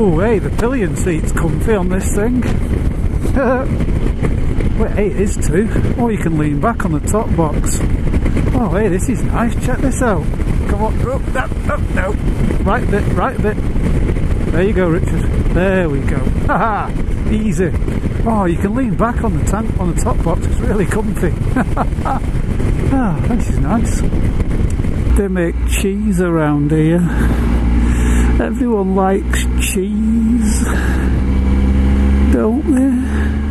Oh, hey, the pillion seat's comfy on this thing. Wait, hey, it is too. Or you can lean back on the top box. Oh, hey, this is nice. Check this out. Come on. Oh, no, no, no. Right bit, right bit. There you go, Richard. There we go. Haha, easy. Oh, you can lean back on the tank, on the top box. It's really comfy. ah, this is nice. They make cheese around here. Everyone likes cheese, don't they?